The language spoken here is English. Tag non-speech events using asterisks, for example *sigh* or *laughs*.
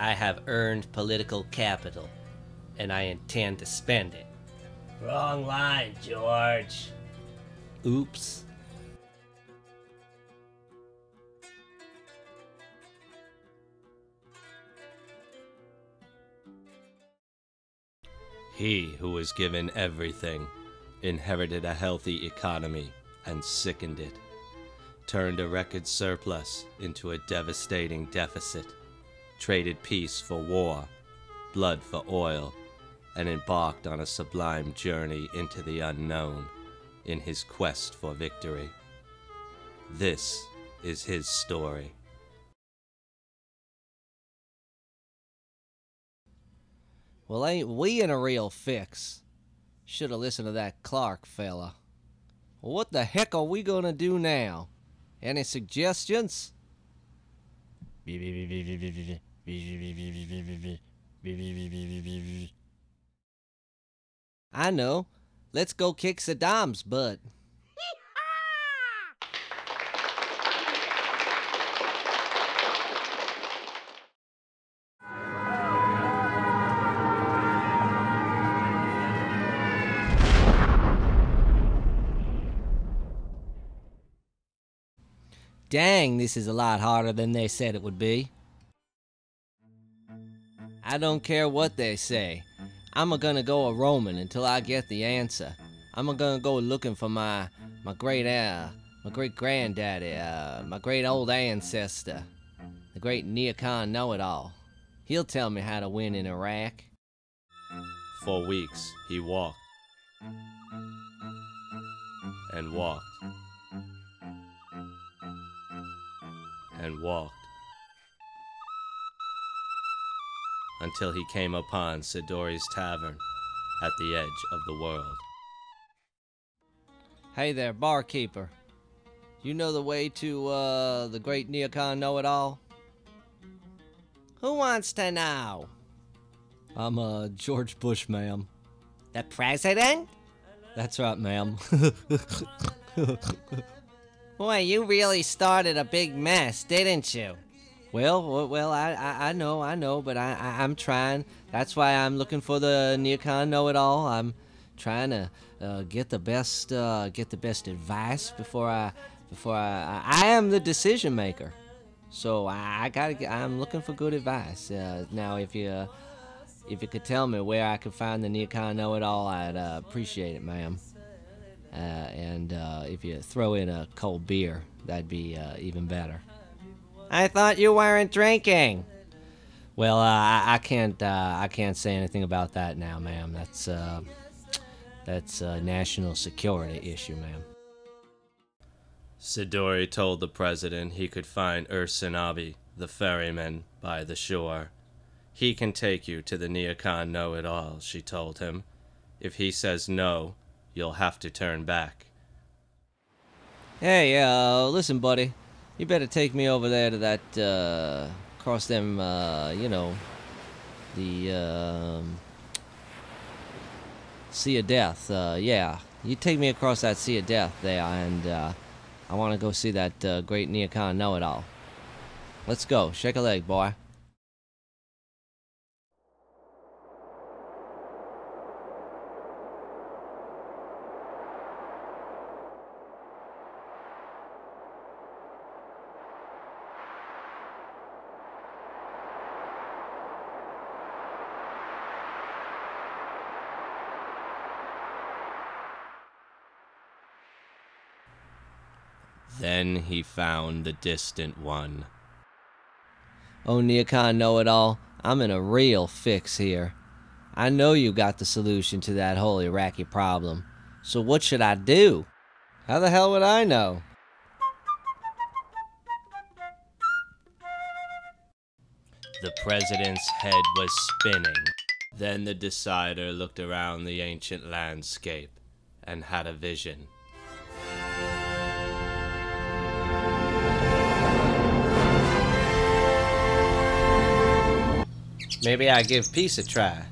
I have earned political capital, and I intend to spend it. Wrong line, George. Oops. He who was given everything inherited a healthy economy and sickened it, turned a record surplus into a devastating deficit, traded peace for war, blood for oil, and embarked on a sublime journey into the unknown in his quest for victory. This is his story. Well, ain't we in a real fix? Should have listened to that Clark fella. Well, what the heck are we gonna do now? Any suggestions? *laughs* I know. Let's go kick Saddam's butt. Dang, this is a lot harder than they said it would be. I don't care what they say. I'm gonna go a roaming until I get the answer. I'm gonna go looking for my my great uh my great granddaddy, uh my great old ancestor, the great Neocon know-it-all. He'll tell me how to win in Iraq. For weeks he walked and walked and walked until he came upon Siduri's tavern at the edge of the world. Hey there, barkeeper. You know the way to uh the great Neocon know-it-all? Who wants to know? I'm uh George Bush, ma'am. The president? That's right, ma'am. *laughs* Boy, you really started a big mess, didn't you? Well, well, I, I, I know, I know, but I, I, I'm trying. That's why I'm looking for the Neocon know-it-all. I'm trying to uh, get the best, uh, get the best advice before I, before I, I, I am the decision maker. So I, I gotta, get, I'm looking for good advice. Uh, now, if you, if you could tell me where I could find the Neocon know-it-all, I'd uh, appreciate it, ma'am. Uh, and uh, if you throw in a cold beer, that'd be even better. I thought you weren't drinking. Well, uh, I, I can't. Uh, I can't say anything about that now, ma'am. That's uh, that's a national security issue, ma'am. Siduri told the president he could find Urshanabi, the ferryman, by the shore. He can take you to the Neocon know it all, she told him. If he says no, you'll have to turn back. Hey, uh, listen, buddy. You better take me over there to that, uh, across them, uh, you know, the, um, Sea of Death. Uh, yeah. You take me across that Sea of Death there, and, uh, I want to go see that, uh, great Neocon know-it-all. Let's go. Shake a leg, boy. Then he found the distant one. Oh, Neocon know-it-all, I'm in a real fix here. I know you got the solution to that whole Iraqi problem. So what should I do? How the hell would I know? The president's head was spinning. Then the decider looked around the ancient landscape and had a vision. Maybe I give peace a try.